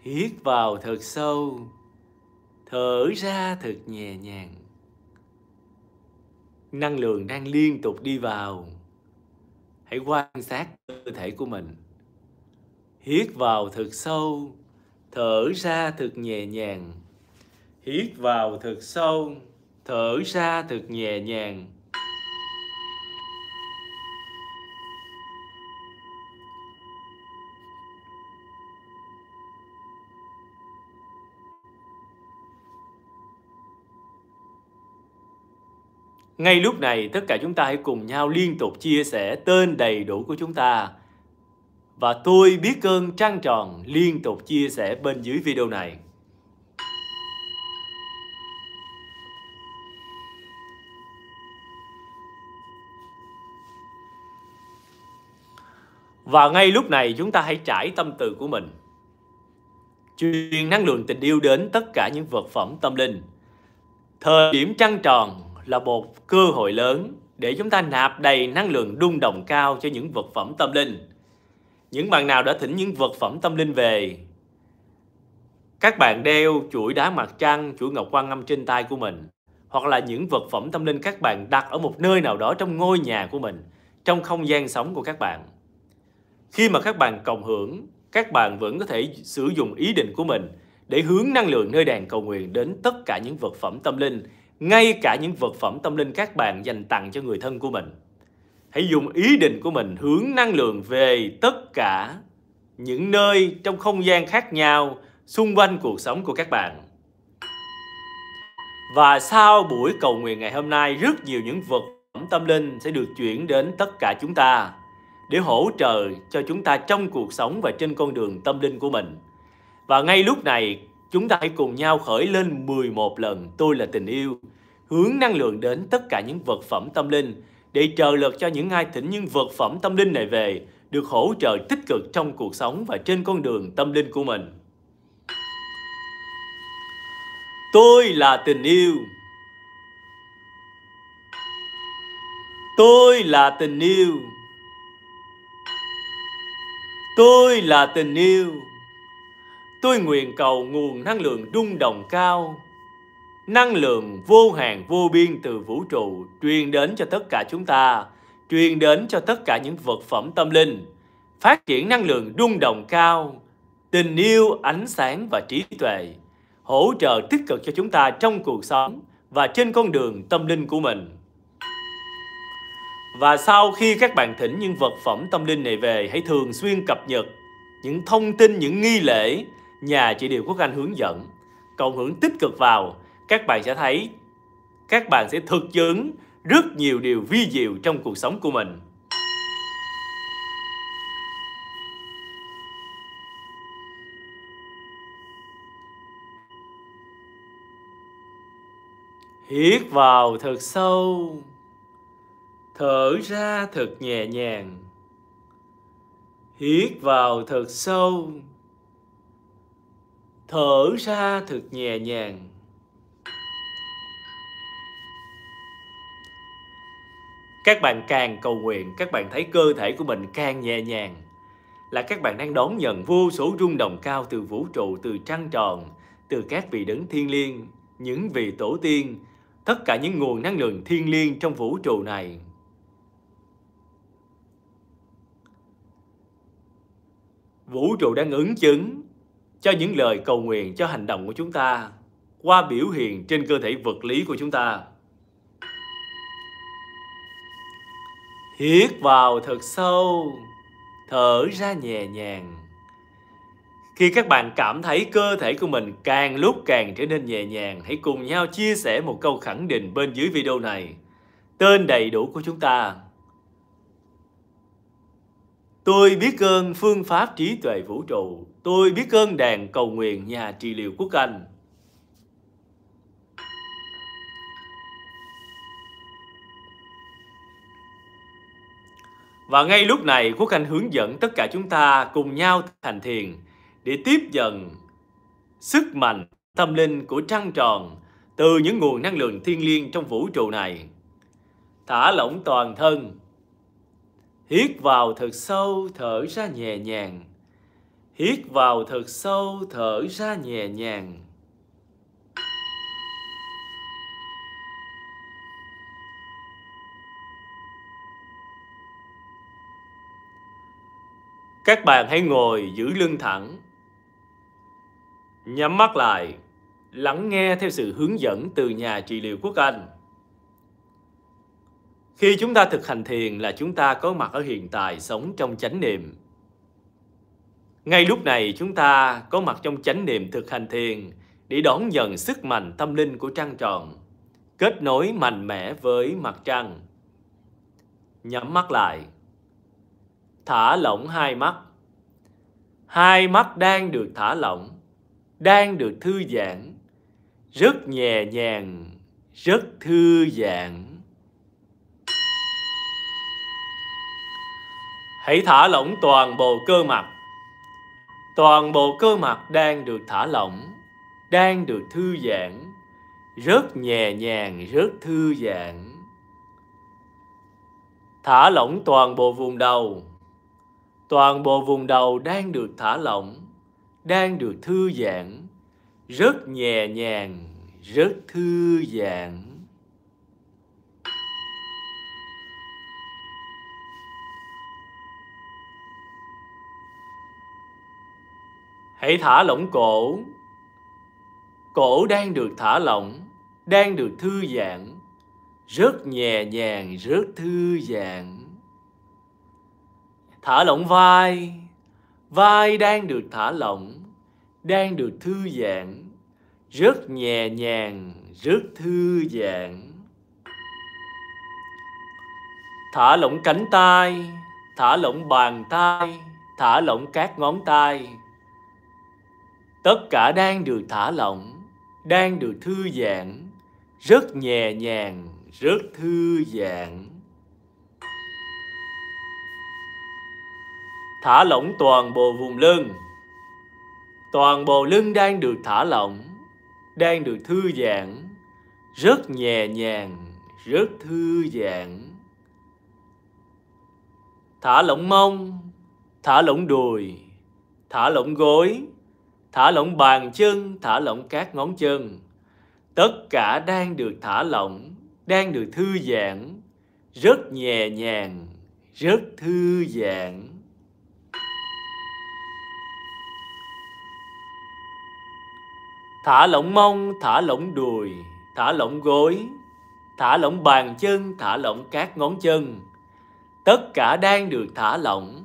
Hít vào thật sâu, thở ra thật nhẹ nhàng. Năng lượng đang liên tục đi vào. Hãy quan sát cơ thể của mình. Hít vào thật sâu, thở ra thật nhẹ nhàng. Hít vào thật sâu, thở ra thật nhẹ nhàng. Ngay lúc này, tất cả chúng ta hãy cùng nhau liên tục chia sẻ tên đầy đủ của chúng ta. Và tôi biết ơn trăng tròn liên tục chia sẻ bên dưới video này. Và ngay lúc này chúng ta hãy trải tâm từ của mình. Truyền năng lượng tình yêu đến tất cả những vật phẩm tâm linh. Thời điểm trăng tròn là một cơ hội lớn để chúng ta nạp đầy năng lượng rung động cao cho những vật phẩm tâm linh. Những bạn nào đã thỉnh những vật phẩm tâm linh về, các bạn đeo chuỗi đá mặt trăng, chuỗi ngọc quan âm trên tay của mình, hoặc là những vật phẩm tâm linh các bạn đặt ở một nơi nào đó trong ngôi nhà của mình, trong không gian sống của các bạn. Khi mà các bạn cộng hưởng, các bạn vẫn có thể sử dụng ý định của mình để hướng năng lượng nơi đàn cầu nguyện đến tất cả những vật phẩm tâm linh ngay cả những vật phẩm tâm linh các bạn dành tặng cho người thân của mình. Hãy dùng ý định của mình hướng năng lượng về tất cả những nơi trong không gian khác nhau xung quanh cuộc sống của các bạn. Và sau buổi cầu nguyện ngày hôm nay, rất nhiều những vật phẩm tâm linh sẽ được chuyển đến tất cả chúng ta để hỗ trợ cho chúng ta trong cuộc sống và trên con đường tâm linh của mình. Và ngay lúc này, Chúng ta hãy cùng nhau khởi lên 11 lần tôi là tình yêu, hướng năng lượng đến tất cả những vật phẩm tâm linh để trợ lực cho những ai thỉnh những vật phẩm tâm linh này về được hỗ trợ tích cực trong cuộc sống và trên con đường tâm linh của mình. Tôi là tình yêu. Tôi là tình yêu. Tôi là tình yêu. Tôi nguyện cầu nguồn năng lượng rung động cao, năng lượng vô hạn vô biên từ vũ trụ truyền đến cho tất cả chúng ta, truyền đến cho tất cả những vật phẩm tâm linh, phát triển năng lượng rung động cao, tình yêu, ánh sáng và trí tuệ, hỗ trợ tích cực cho chúng ta trong cuộc sống và trên con đường tâm linh của mình. Và sau khi các bạn thỉnh những vật phẩm tâm linh này về, hãy thường xuyên cập nhật những thông tin, những nghi lễ nhà chị Điều Quốc Anh hướng dẫn, cộng hưởng tích cực vào, các bạn sẽ thấy các bạn sẽ thực chứng rất nhiều điều vi diệu trong cuộc sống của mình. Hít vào thật sâu, thở ra thật nhẹ nhàng. Hít vào thật sâu, thở ra thật nhẹ nhàng. Các bạn càng cầu nguyện, các bạn thấy cơ thể của mình càng nhẹ nhàng. Là các bạn đang đón nhận vô số rung động cao từ vũ trụ, từ trăng tròn, từ các vị đấng thiên liêng, những vị tổ tiên, tất cả những nguồn năng lượng thiên liêng trong vũ trụ này. Vũ trụ đang ứng chứng cho những lời cầu nguyện cho hành động của chúng ta qua biểu hiện trên cơ thể vật lý của chúng ta. Hít vào thật sâu, thở ra nhẹ nhàng. Khi các bạn cảm thấy cơ thể của mình càng lúc càng trở nên nhẹ nhàng, hãy cùng nhau chia sẻ một câu khẳng định bên dưới video này. Tên đầy đủ của chúng ta Tôi biết ơn phương pháp trí tuệ vũ trụ. Tôi biết ơn đàn cầu nguyện nhà trị liệu quốc Anh. Và ngay lúc này Quốc Anh hướng dẫn tất cả chúng ta cùng nhau thành thiền để tiếp dần sức mạnh tâm linh của trăng tròn từ những nguồn năng lượng thiên liêng trong vũ trụ này. Thả lỏng toàn thân. Hít vào thật sâu, thở ra nhẹ nhàng. Hít vào thật sâu, thở ra nhẹ nhàng. Các bạn hãy ngồi giữ lưng thẳng. Nhắm mắt lại, lắng nghe theo sự hướng dẫn từ nhà trị liệu quốc Anh. Khi chúng ta thực hành thiền là chúng ta có mặt ở hiện tại sống trong chánh niệm. Ngay lúc này chúng ta có mặt trong chánh niệm thực hành thiền để đón nhận sức mạnh tâm linh của trăng tròn, kết nối mạnh mẽ với mặt trăng. Nhắm mắt lại thả lỏng hai mắt. Hai mắt đang được thả lỏng, đang được thư giãn, rất nhẹ nhàng, rất thư giãn. Hãy thả lỏng toàn bộ cơ mặt. Toàn bộ cơ mặt đang được thả lỏng, đang được thư giãn, rất nhẹ nhàng, rất thư giãn. Thả lỏng toàn bộ vùng đầu, Toàn bộ vùng đầu đang được thả lỏng, đang được thư giãn, rất nhẹ nhàng, rất thư giãn. Hãy thả lỏng cổ. Cổ đang được thả lỏng, đang được thư giãn, rất nhẹ nhàng, rất thư giãn. Thả lỏng vai. Vai đang được thả lỏng, đang được thư giãn, rất nhẹ nhàng, rất thư giãn. Thả lỏng cánh tay, thả lỏng bàn tay, thả lỏng các ngón tay. Tất cả đang được thả lỏng, đang được thư giãn, rất nhẹ nhàng, rất thư giãn. thả lỏng toàn bộ vùng lưng. Toàn bộ lưng đang được thả lỏng, đang được thư giãn, rất nhẹ nhàng, rất thư giãn. Thả lỏng mông, thả lỏng đùi, thả lỏng gối, thả lỏng bàn chân, thả lỏng các ngón chân. Tất cả đang được thả lỏng, đang được thư giãn, rất nhẹ nhàng, rất thư giãn. Thả lỏng mông, thả lỏng đùi, thả lỏng gối, thả lỏng bàn chân, thả lỏng các ngón chân. Tất cả đang được thả lỏng,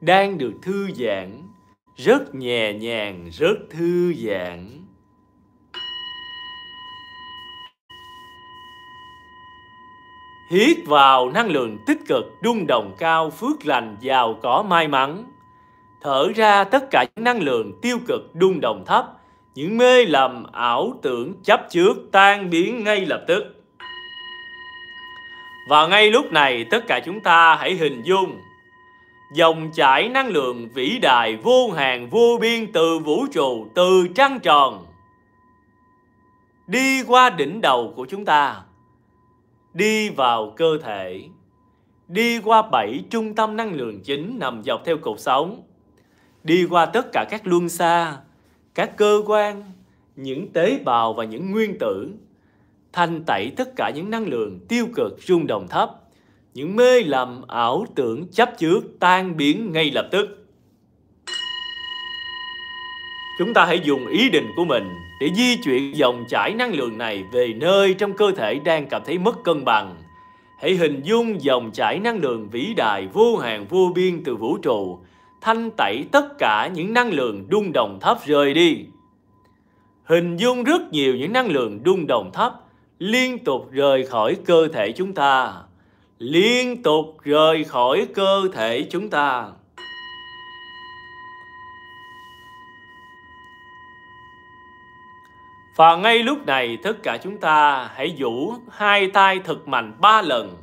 đang được thư giãn, rất nhẹ nhàng, rất thư giãn. Hít vào năng lượng tích cực, đung đồng cao, phước lành, giàu có may mắn. Thở ra tất cả những năng lượng tiêu cực, đung đồng thấp, những mê lầm ảo tưởng chấp trước tan biến ngay lập tức và ngay lúc này tất cả chúng ta hãy hình dung dòng chảy năng lượng vĩ đại vô hạn vô biên từ vũ trụ từ trăng tròn. Đi qua đỉnh đầu của chúng ta đi vào cơ thể đi qua bảy trung tâm năng lượng chính nằm dọc theo cột sống đi qua tất cả các luân xa các cơ quan, những tế bào và những nguyên tử, thanh tẩy tất cả những năng lượng tiêu cực rung động thấp, những mê lầm ảo tưởng chấp trước tan biến ngay lập tức. Chúng ta hãy dùng ý định của mình để di chuyển dòng chảy năng lượng này về nơi trong cơ thể đang cảm thấy mất cân bằng. Hãy hình dung dòng chảy năng lượng vĩ đại vô hạn vô biên từ vũ trụ, thanh tẩy tất cả những năng lượng đung đồng thấp rời đi. Hình dung rất nhiều những năng lượng đung đồng thấp liên tục rời khỏi cơ thể chúng ta. Liên tục rời khỏi cơ thể chúng ta. Và ngay lúc này, tất cả chúng ta hãy vũ hai tay thật mạnh ba lần.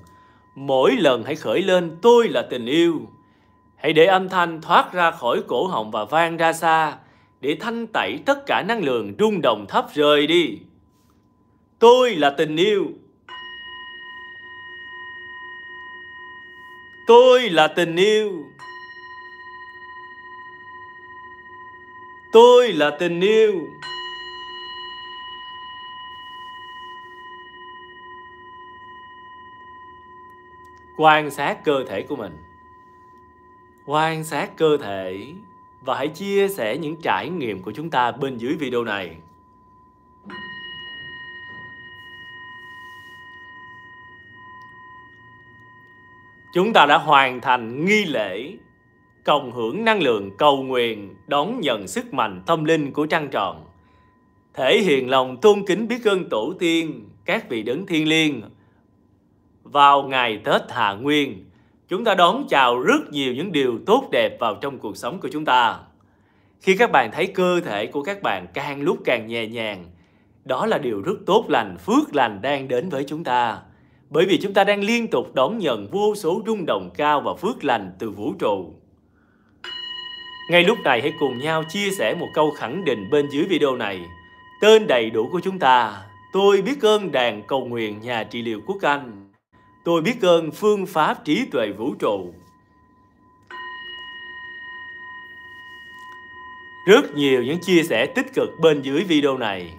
Mỗi lần hãy khởi lên, tôi là tình yêu. Hãy để âm thanh thoát ra khỏi cổ họng và vang ra xa, để thanh tẩy tất cả năng lượng rung động thấp rời đi. Tôi là tình yêu. Tôi là tình yêu. Tôi là tình yêu. Quan sát cơ thể của mình. Quan sát cơ thể và hãy chia sẻ những trải nghiệm của chúng ta bên dưới video này. Chúng ta đã hoàn thành nghi lễ, cộng hưởng năng lượng cầu nguyện, đón nhận sức mạnh tâm linh của trăng tròn. Thể hiện lòng tôn kính biết ơn tổ tiên, các vị đấng thiên liêng. Vào ngày Tết Hạ Nguyên, chúng ta đón chào rất nhiều những điều tốt đẹp vào trong cuộc sống của chúng ta. Khi các bạn thấy cơ thể của các bạn càng lúc càng nhẹ nhàng, đó là điều rất tốt lành, phước lành đang đến với chúng ta bởi vì chúng ta đang liên tục đón nhận vô số rung động cao và phước lành từ vũ trụ ngay lúc này hãy cùng nhau chia sẻ một câu khẳng định bên dưới video này. Tên đầy đủ của chúng ta, tôi biết ơn đàn cầu nguyện nhà trị liệu quốc Anh. Tôi biết ơn phương pháp trí tuệ vũ trụ. Rất nhiều những chia sẻ tích cực bên dưới video này.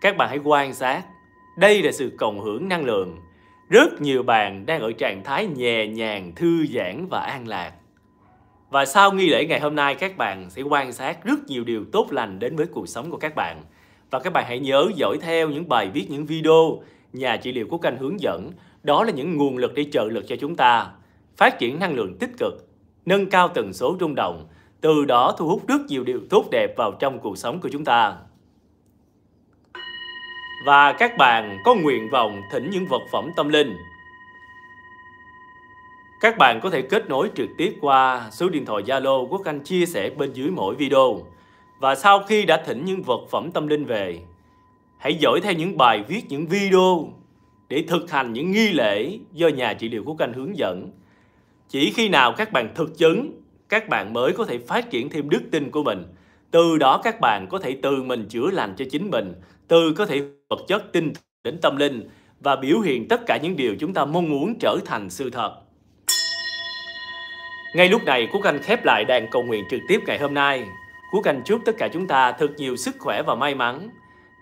Các bạn hãy quan sát. Đây là sự cộng hưởng năng lượng. Rất nhiều bạn đang ở trạng thái nhẹ nhàng, thư giãn và an lạc. Và sau nghi lễ ngày hôm nay các bạn sẽ quan sát rất nhiều điều tốt lành đến với cuộc sống của các bạn. Và các bạn hãy nhớ dõi theo những bài viết, những video nhà trị liệu của kênh hướng dẫn. Đó là những nguồn lực để trợ lực cho chúng ta phát triển năng lượng tích cực, nâng cao tần số rung động, từ đó thu hút rất nhiều điều tốt đẹp vào trong cuộc sống của chúng ta. Và các bạn có nguyện vọng thỉnh những vật phẩm tâm linh các bạn có thể kết nối trực tiếp qua số điện thoại Zalo Quốc Anh chia sẻ bên dưới mỗi video. Và sau khi đã thỉnh những vật phẩm tâm linh về, hãy dõi theo những bài viết, những video để thực hành những nghi lễ do nhà trị liệu Quốc Anh hướng dẫn. Chỉ khi nào các bạn thực chứng, các bạn mới có thể phát triển thêm đức tin của mình. Từ đó các bạn có thể từ mình chữa lành cho chính mình, từ có thể vật chất tinh đến tâm linh và biểu hiện tất cả những điều chúng ta mong muốn trở thành sự thật. Ngay lúc này, Quốc Anh khép lại đàn cầu nguyện trực tiếp ngày hôm nay. Quốc Anh chúc tất cả chúng ta thật nhiều sức khỏe và may mắn.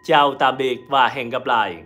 Chào tạm biệt và hẹn gặp lại.